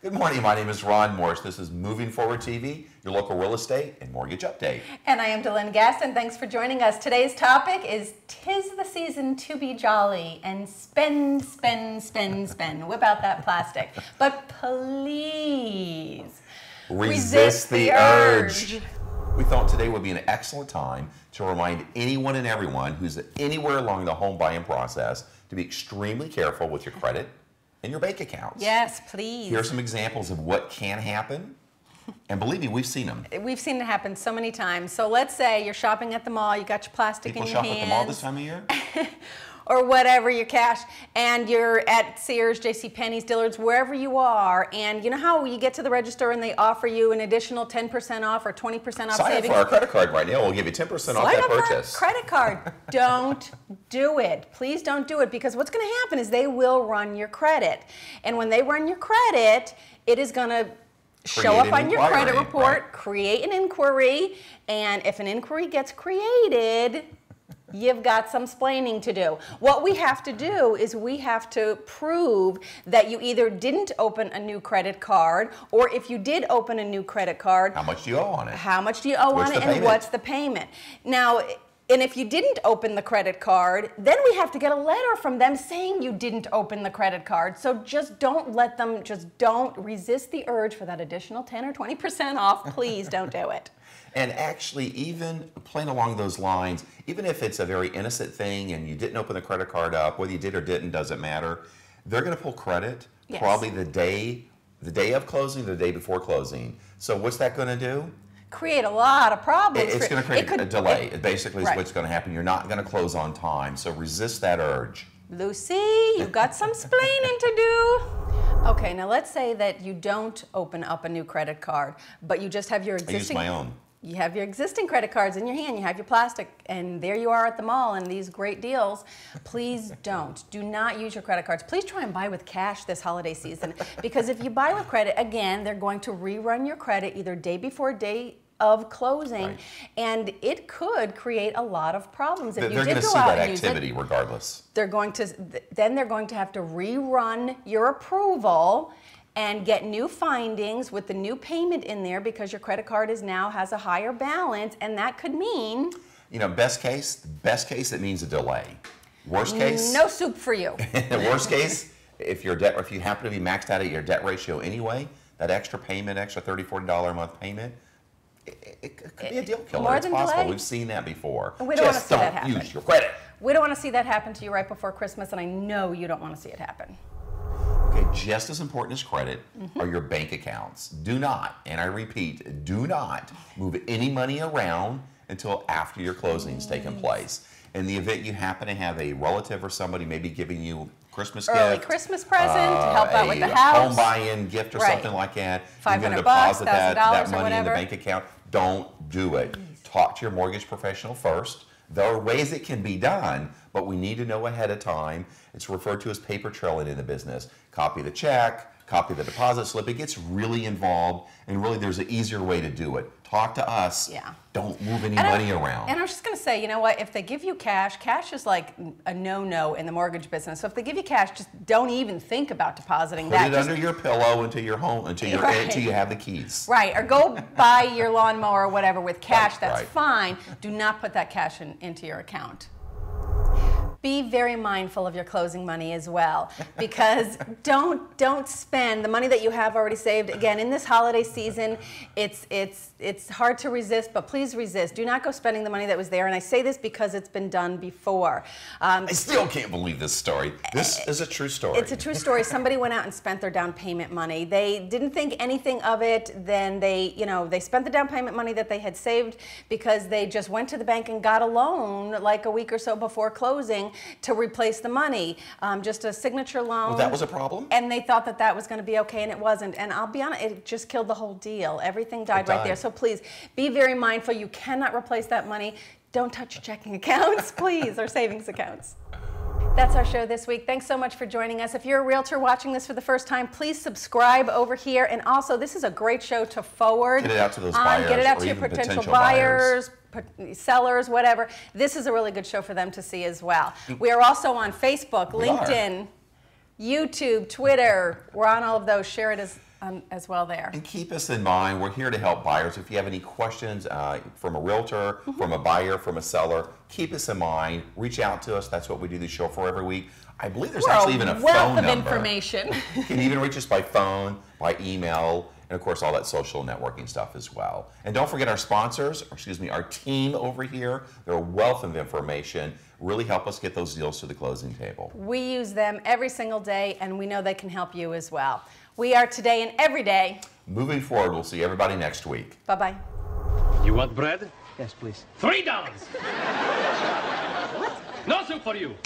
Good morning. My name is Ron Morris. This is Moving Forward TV, your local real estate and mortgage update. And I am Dylan Gaston. Thanks for joining us. Today's topic is Tis the season to be jolly and spend, spend, spend, spend. Whip out that plastic. But please resist, resist the, the urge. urge. We thought today would be an excellent time to remind anyone and everyone who's anywhere along the home buying process to be extremely careful with your credit in your bank accounts. Yes, please. Here are some examples of what can happen. And believe me, we've seen them. We've seen it happen so many times. So let's say you're shopping at the mall, you got your plastic People in your hands. People shop at the mall this time of year? or whatever your cash and you're at Sears, J.C. Penney's, Dillard's, wherever you are, and you know how you get to the register and they offer you an additional 10% off or 20% off Sign savings? up for our credit card right now. We'll give you 10% off that purchase. credit card. don't do it. Please don't do it because what's going to happen is they will run your credit. And when they run your credit, it is going to show up on your credit report, right. create an inquiry, and if an inquiry gets created, You've got some splaining to do. What we have to do is we have to prove that you either didn't open a new credit card or if you did open a new credit card. How much do you owe on it? How much do you owe what's on it and what's the payment? Now, and if you didn't open the credit card, then we have to get a letter from them saying you didn't open the credit card. So just don't let them, just don't resist the urge for that additional 10 or 20% off. Please don't do it. And actually, even playing along those lines, even if it's a very innocent thing and you didn't open the credit card up, whether you did or didn't doesn't matter. They're going to pull credit yes. probably the day, the day of closing, the day before closing. So what's that going to do? Create a lot of problems. It's going to create could, a delay. It, basically, is what's going to happen. You're not going to close on time. So resist that urge. Lucy, you've got some splaining to do. Okay, now let's say that you don't open up a new credit card, but you just have your existing. I use my own you have your existing credit cards in your hand, you have your plastic, and there you are at the mall and these great deals. Please don't. Do not use your credit cards. Please try and buy with cash this holiday season because if you buy with credit, again, they're going to rerun your credit either day before day of closing, right. and it could create a lot of problems if they're, you did go see out that activity it, regardless. They're going to then they're going to have to rerun your approval and get new findings with the new payment in there because your credit card is now has a higher balance and that could mean you know best case best case it means a delay worst case no soup for you worst case if your debt if you happen to be maxed out at your debt ratio anyway that extra payment extra 30 40 dollar a month payment it, it, could be a eh, deal killer. More it's possible. Delay. We've seen that before. We don't Just want to see that happen. use your credit. We don't want to see that happen to you right before Christmas, and I know you don't want to see it happen. Okay, just as important as credit mm-hmm. are your bank accounts. Do not, and I repeat, do not move any money around until after your closing's mm. taken place. In the event you happen to have a relative or somebody maybe giving you Christmas Early gift, Christmas present uh, to help out with the house, home buy-in gift or right. something like that. Five hundred bucks, that, that money in the bank account. Don't do it. Talk to your mortgage professional first. There are ways it can be done, but we need to know ahead of time. It's referred to as paper trailing in the business. Copy the check, copy the deposit slip. It gets really involved, and really there's an easier way to do it. Talk to us. Yeah. Don't move any and money I, around. And I was just going to say, you know what? If they give you cash, cash is like a no-no in the mortgage business. So if they give you cash, just don't even think about depositing Put that. Put it just, under your pillow until you're home, until you right. until you have the keys. Right. Or go buy your lawnmower or whatever with cash. Right, that's right. fine. Do not put that cash in, into your account be very mindful of your closing money as well because don't don't spend the money that you have already saved again in this holiday season it's it's it's hard to resist but please resist. Do not go spending the money that was there and i say this because it's been done before. Um, i still can't believe this story. This is a true story. it's a true story. Somebody went out and spent their down payment money. They didn't think anything of it then they you know they spent the down payment money that they had saved because they just went to the bank and got a loan like a week or so before closing to replace the money, um, just a signature loan. Well, that was a problem? And they thought that that was going to be okay, and it wasn't. And I'll be honest, it just killed the whole deal. Everything died, died right there. So please be very mindful. You cannot replace that money. Don't touch your checking accounts, please, or savings accounts. That's our show this week. Thanks so much for joining us. If you're a realtor watching this for the first time, please subscribe over here. And also, this is a great show to forward. Get it out to those buyers. get it out to your potential, potential buyers, buyers, sellers, whatever. This is a really good show for them to see as well. Mm. We are also on Facebook, we LinkedIn, are. YouTube, Twitter. We're on all of those. Share it as um, as well there. And keep us in mind. We're here to help buyers. If you have any questions uh, from a realtor, mm-hmm. from a buyer, from a seller, keep us in mind. Reach out to us. That's what we do the show for every week. I believe there's We're actually even a wealth phone of information. you can even reach us by phone, by email, and of course all that social networking stuff as well. And don't forget our sponsors, or excuse me, our team over here. They're a wealth of information. Really help us get those deals to the closing table. We use them every single day, and we know they can help you as well. We are today and every day. Moving forward, we'll see everybody next week. Bye bye. You want bread? Yes, please. Three dollars. what? No soup for you.